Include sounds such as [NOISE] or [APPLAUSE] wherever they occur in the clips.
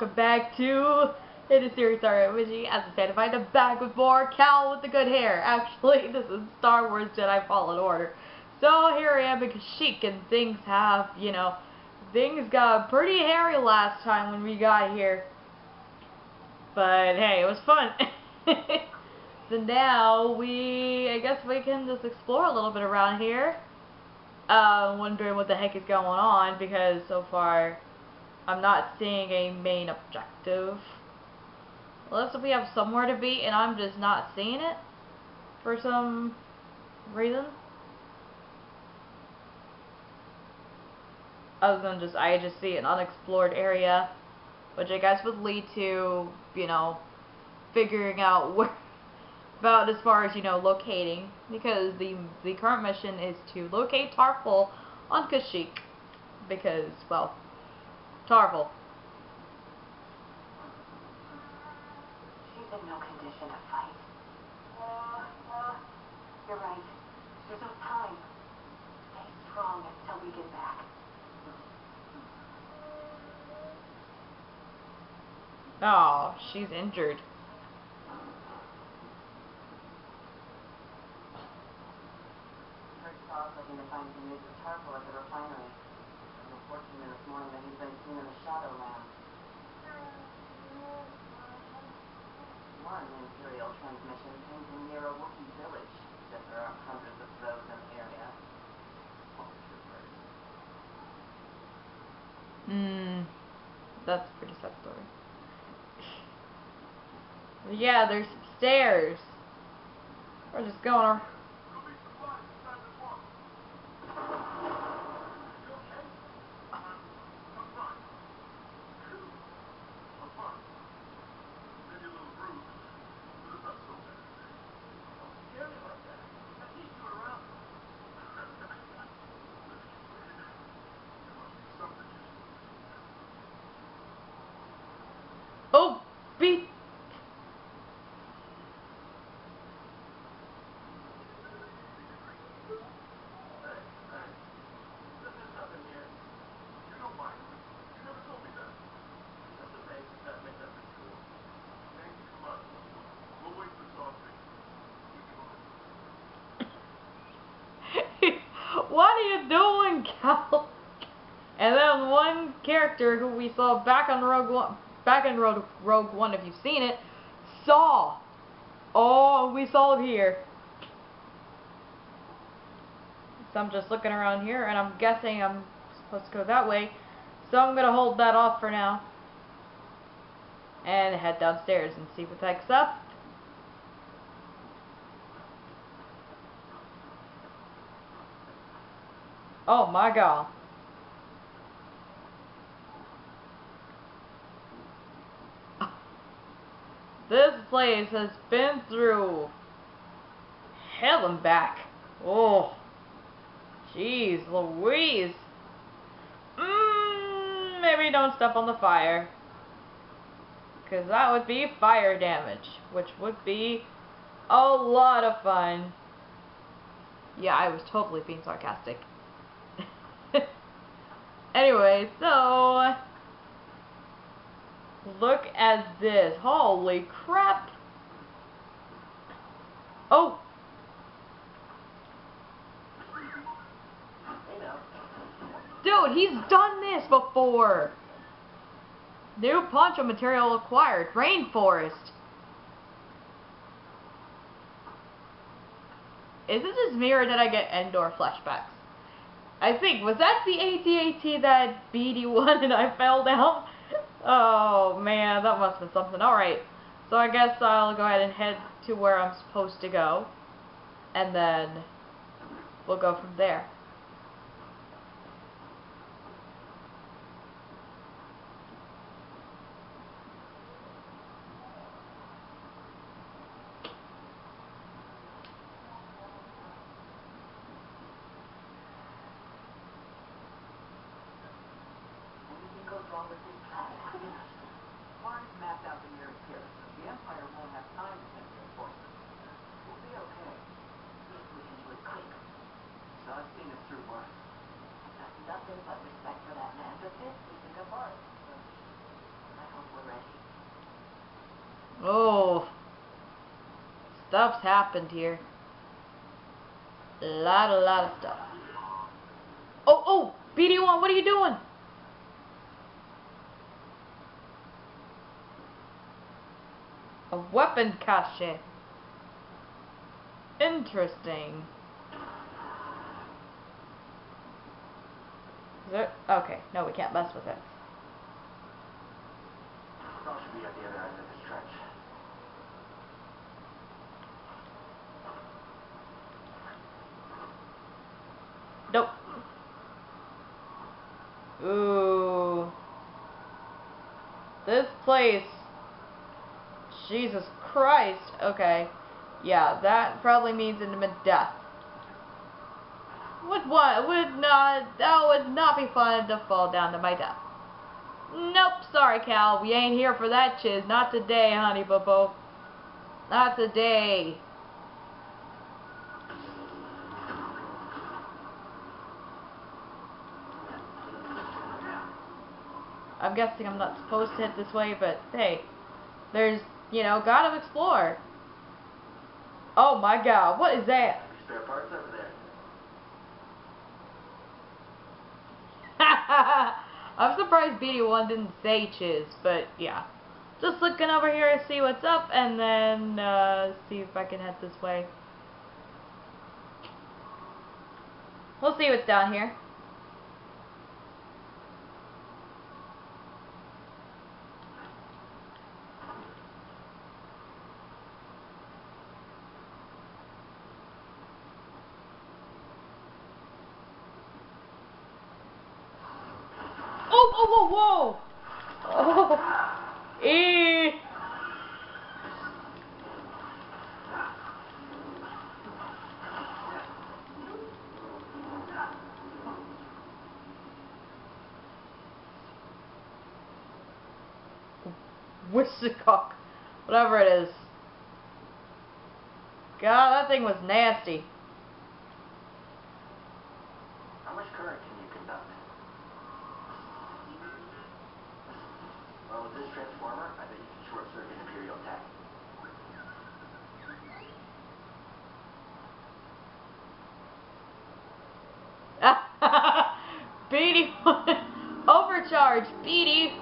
welcome back to is Series Star Witchy. As I said, if I had to back with more Cal with the good hair. [LAUGHS] Actually, this is Star Wars Jedi Fallen Order. So here I am in Kashyyyk, and things have, you know, things got pretty hairy last time when we got here. But hey, it was fun. [LAUGHS] so now we, I guess we can just explore a little bit around here. Uh, wondering what the heck is going on because so far I'm not seeing a main objective. Unless we have somewhere to be and I'm just not seeing it for some reason. Other than just, I just see an unexplored area, which I guess would lead to, you know, figuring out [LAUGHS] where, about as far as, you know, locating, because the, the current mission is to locate Tarfful on Kashyyyk, because, well, Tarfful. She's in no condition to fight. Uh, uh, you're right. There's no time. Stay strong until we get back. Oh, she's injured. Heard Saw's looking to find some news of Tarfful at the refinery. I'm unfortunate this morning that he's been seen in the. One Imperial transmission came from near a Wookiee village. There are hundreds of those in the area. Hmm. That's pretty sad story. yeah, there's some stairs. We're just going ar- Oh, beat. what are you [LAUGHS] And then one character who we saw back on Rogue One, back in Rogue, Rogue One, if you've seen it, saw. Oh, we saw it here. So I'm just looking around here, and I'm guessing I'm supposed to go that way. So I'm gonna hold that off for now, and head downstairs and see what the up. Oh my god. This place has been through hell and back. Oh. Jeez Louise. Mmm, maybe don't step on the fire. Because that would be fire damage. Which would be a lot of fun. Yeah, I was totally being sarcastic. Anyway, so... Look at this. Holy crap. Oh. Dude, he's done this before. New poncho material acquired. Rainforest. Is this just mirror that I get Endor flashbacks? I think, was that the AT-AT that BD1 [LAUGHS] and I fell down? Oh man, that must have been something. Alright, so I guess I'll go ahead and head to where I'm supposed to go. And then we'll go from there. Planet, Mars mapped out the nearest garrison. The Empire won't have time to send reinforcements. We'll be okay. If we can do it quick. So I've seen it through worse. I've got nothing but respect for that man. But this isn't a Mars. I hope we're ready. Oh. Stuff's happened here. A lot, a lot of stuff. Oh, oh! BD1, what are you doing? A weapon cache. Interesting. Is there, okay, no, we can't mess with it. Thought should be at the other end of this trench. Nope. Ooh. This place. Jesus Christ. Okay. Yeah, that probably means intimate death. Would what? Would not. That would not be fun to fall down to my death. Nope. Sorry, Cal. We ain't here for that chiz. Not today, honey boo. Not today. I'm guessing I'm not supposed to hit this way, but hey, there's, you know, gotta explore. Oh my god, what is that? Spare parts over there. [LAUGHS] I'm surprised BD1 didn't say chiz, but yeah. Just looking over here to see what's up, and then uh, see if I can head this way. We'll see what's down here. Oh, oh, whoa, whoa! Oh, eh. Wissacock. Whatever it is. God, that thing was nasty. How much current can you conduct? Well, with this transformer, I bet you can short circuit Imperial tech. BD overcharge, BD.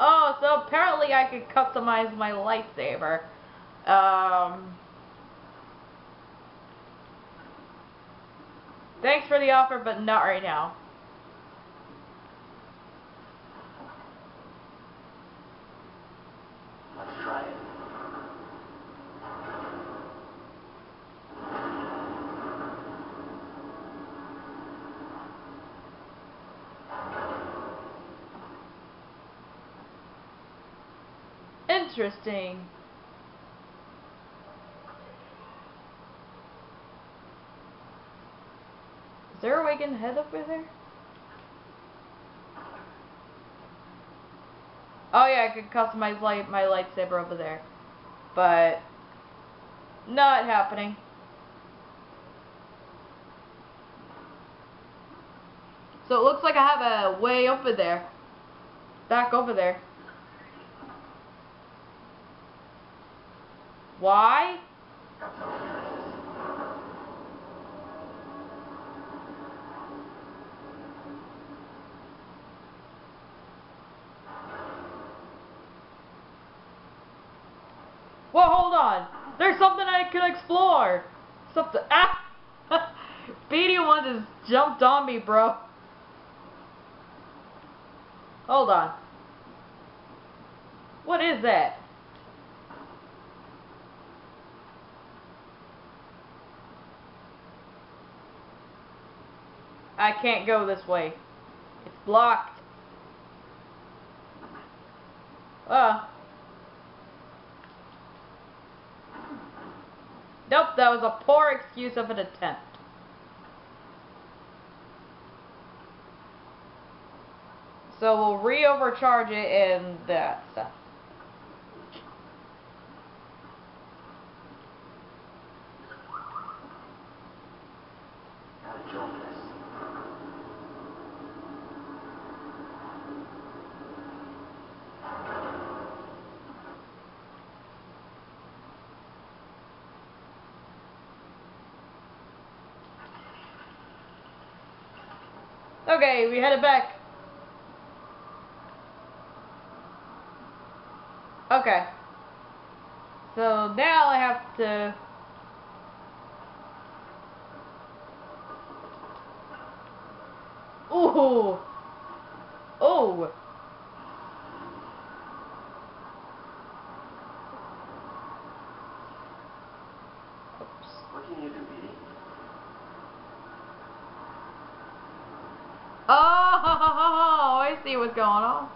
Oh, so apparently I could [LAUGHS] customize my lightsaber. Um, thanks for the offer, but not right now. Let's try it. Interesting. Is there a way to head up over there? Oh yeah, I could customize light my lightsaber over there. But not happening. So it looks like I have a way over there. Back over there. Why? Well, hold on. There's something I can explore. Something. Ah! [LAUGHS] BD1 just jumped on me, bro. Hold on. What is that? I can't go this way. It's blocked. Uh. Nope, that was a poor excuse of an attempt. So we'll re-overcharge it and that stuff. Gotta Okay, we headed back. Okay. So now I have to... Ooh! Oh! Oops. What can you do, Edie? Oh, I see what's going on.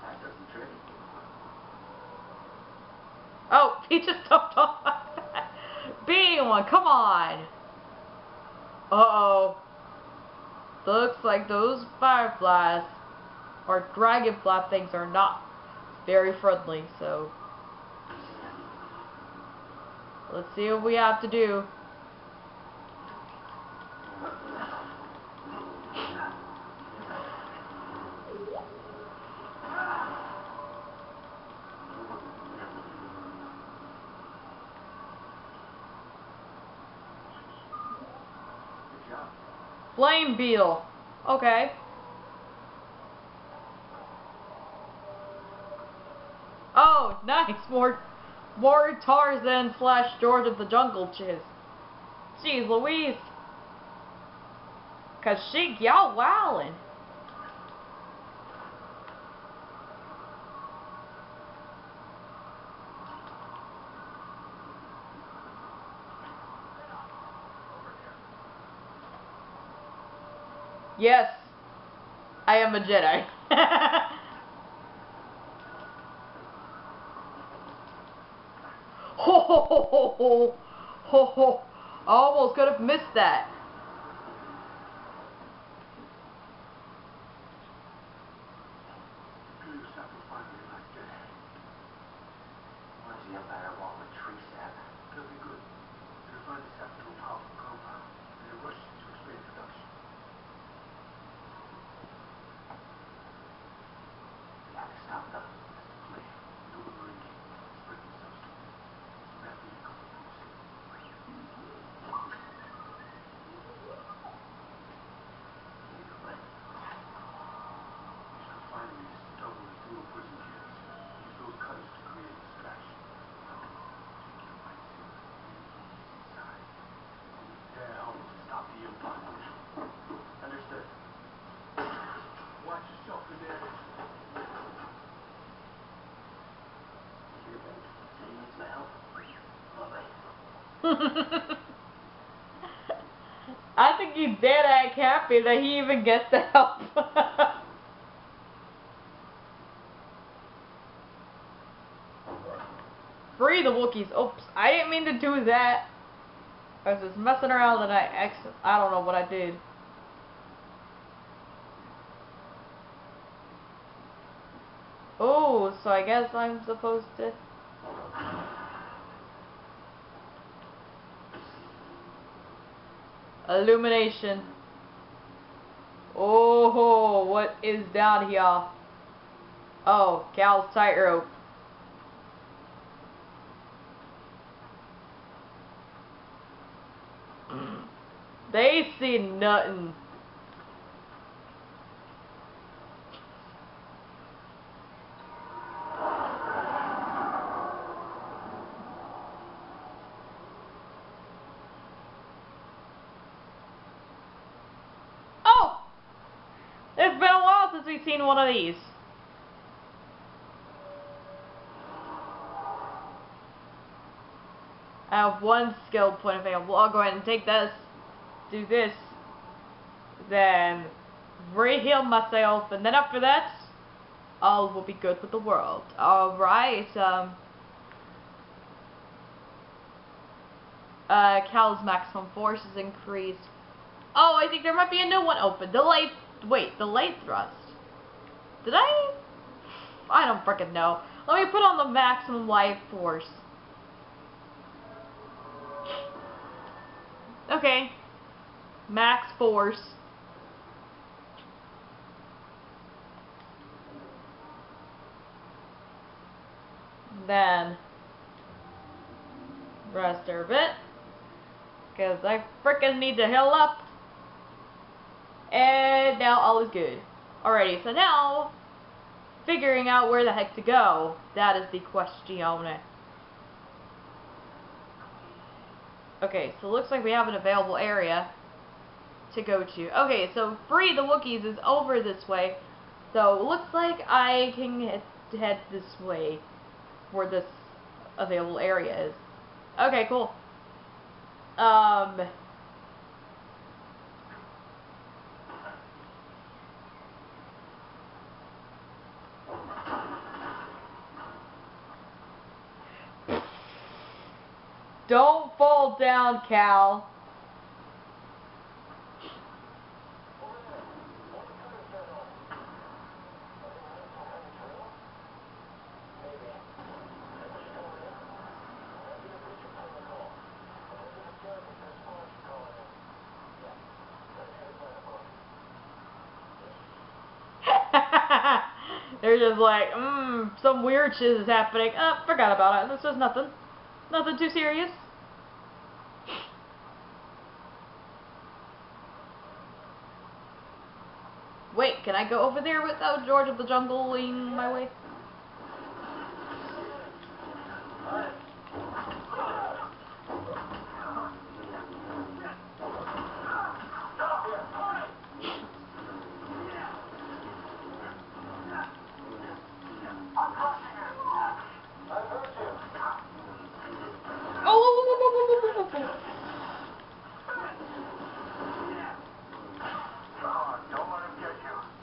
That doesn't trick. Oh, he just jumped off. [LAUGHS] Being one, come on. Uh-oh. Looks like those fireflies or dragonfly things are not very friendly, so let's see what we have to do. Flame beetle. Okay. Oh, nice. More, more Tarzan slash George of the Jungle chiz. Jeez Louise. Cause she, y'all wowin'. Yes, I am a Jedi. [LAUGHS] ho ho ho ho almost could have missed that. Do yourself a favor like that. What does the Empire want with tree sap? Could be good. It'll find the sap to a powerful compound, and it'll rush to expand production. We have to stop them. That's the plan. Do the marine king. Spread the substance. That vehicle will produce it. Either way. These refineries double as dual prison camps. Use those cutters to create a distraction. Take your white suit inside. Down to stop the empire. Understood. Watch yourself in there. You hear that? Say he needs my help. Love it. [LAUGHS] I think he's dead act happy that he even gets the help. [LAUGHS] Free the Wookiees. Oops, I didn't mean to do that. I was just messing around and I ex I don't know what I did. Oh, so I guess I'm supposed to. Illumination. Oh, what is down here? Oh, Cal's tightrope. They see nothing. Oh! It's been a while since we've one of these. I have one skill point available. I'll go ahead and take this, do this, then re-heal myself, and then after that, all will be good with the world. Alright, um... Uh, Cal's maximum force is increased. Oh, I think there might be a new one open. Delayed, wait, delayed thrust. Did I? I don't freaking know. Let me put on the maximum life force. Okay. Max force. Then rest a bit, Because I freaking need to heal up. And now all is good. Alrighty, so now figuring out where the heck to go, that is the question. Okay, so it looks like we have an available area to go to. Okay, so Free the Wookiees is over this way. So looks like I can head this way where this available area is. Okay, cool. Um Don't fall down, Cal. [LAUGHS] They're just like, mmm, some weird shit is happening. Oh, forgot about it. This was nothing. Nothing too serious. Wait, can I go over there without George of the Jungle leading my way? Oh! Come on, don't let him get you.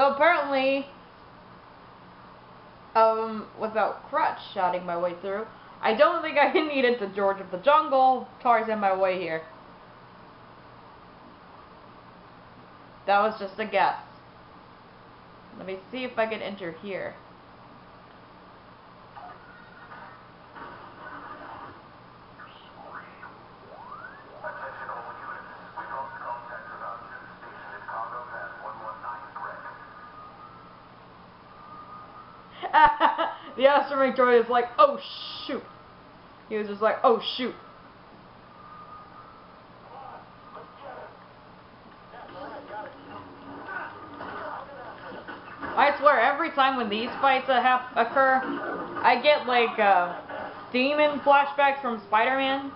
So apparently, um, without Crutch shouting my way through, I don't think I [LAUGHS] needed the George of the Jungle Tarzan my way here. That was just a guess. Let me see if I can enter here. [LAUGHS] the astromech droid is like, oh shoot. He was just like, oh shoot. I swear, every time when these fights uh, occur, I get like uh, demon flashbacks from Spider-Man.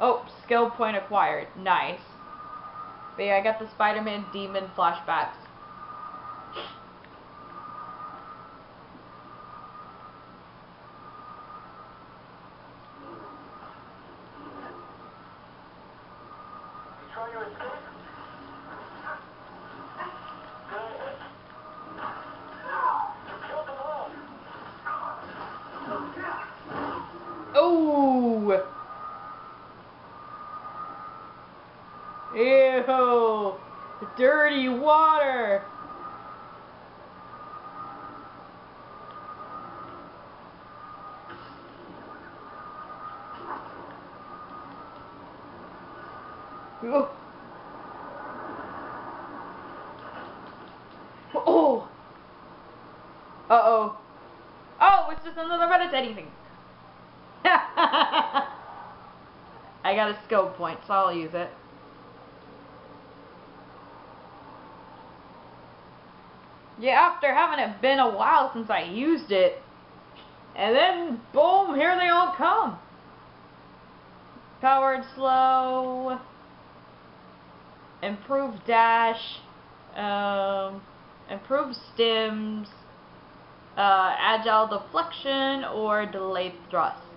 Oh, skill point acquired. Nice. But yeah, I got the Spider-Man demon flashbacks. You try your escape? You killed them all. Oh! Ew! Dirty water! Oh! Oh! Uh-oh. Oh, it's just another meditating thing. [LAUGHS] I got a skill point, so I'll use it. Yeah, after having it been a while since I used it, and then boom, here they all come. Powered slow, improved dash, um, improved stims, uh, agile deflection, or delayed thrust.